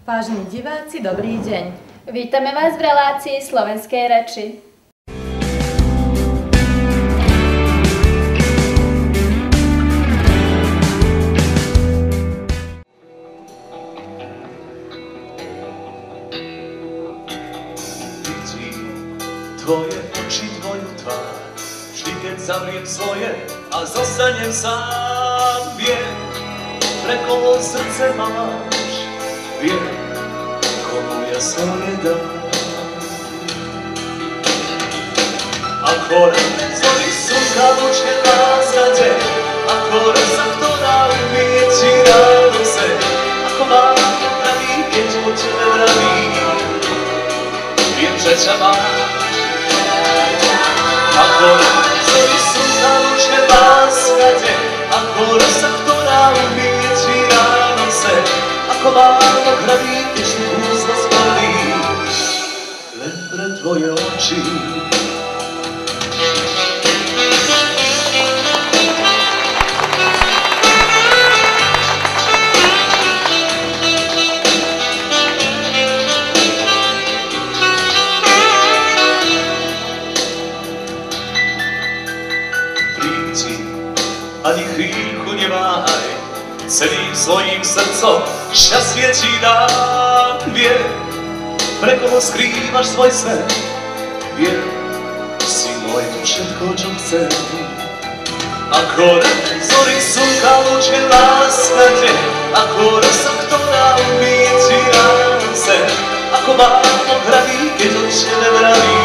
Vážení diváci, dobrý deň. Vítame vás v relácii slovenskej reči. Vidím tvoje oči, tvoju tvár Vždy, keď zavriem svoje a zostanem sám Viem, pre koho srdce máš Viem, komu ja svoje dám Ako len zori slnka lučne láska te Ako rosa, ktorá umie ti ráno se Ako má praví, keď o tebe vraví? Viem, že ťa máš Ako zori slnka lučne láska te Ako rosa, ktorá umie ti ráno se Tu úzno splaví Len pre tvoje oči. Prídi, ani chvíľku neváhaj, celým svojím srdcom šťastie ti dám. Viem, pre koho skrývaš svoj svet, viem, si môj všetko, čo chcem. Ako zory slnka lúče láska te, ako rosa, ktorá umie ti ráno sen, ako málo hraví, keď o tebe vraví.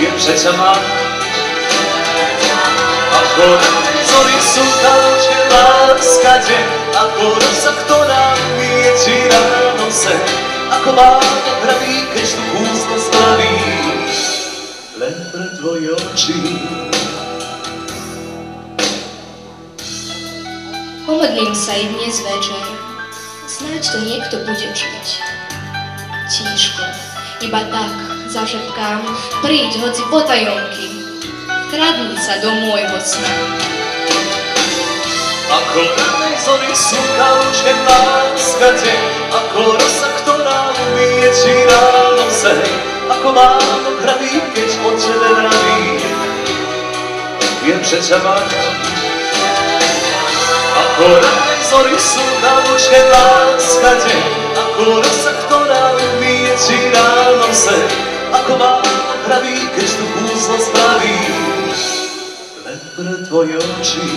Viem, že ťa mám, ako zory slnka lúče láska te, ako rosa, ktorá umie ti ráno sen, ako málo hraví, keď tu úzko slaví. Len pre tvoje oči. Pomodlím sa i dnes večer, snáď to niekto bude čuť. Tíško, iba tak zašepkám, príď hoci potajomky, kradni sa do môjho sna. Ako zory slnka lúče láska te, ako rosa, ktorá umie ti ráno sen, ako málo hraví, keď o tebe vraví. Viem, že ťa mám, ako ranej zory slnka lúče láska te, ako rosa, ktorá umie ti ráno sen, ako málo hraví, keď tu kúslo spraví. Len pre tvoje oči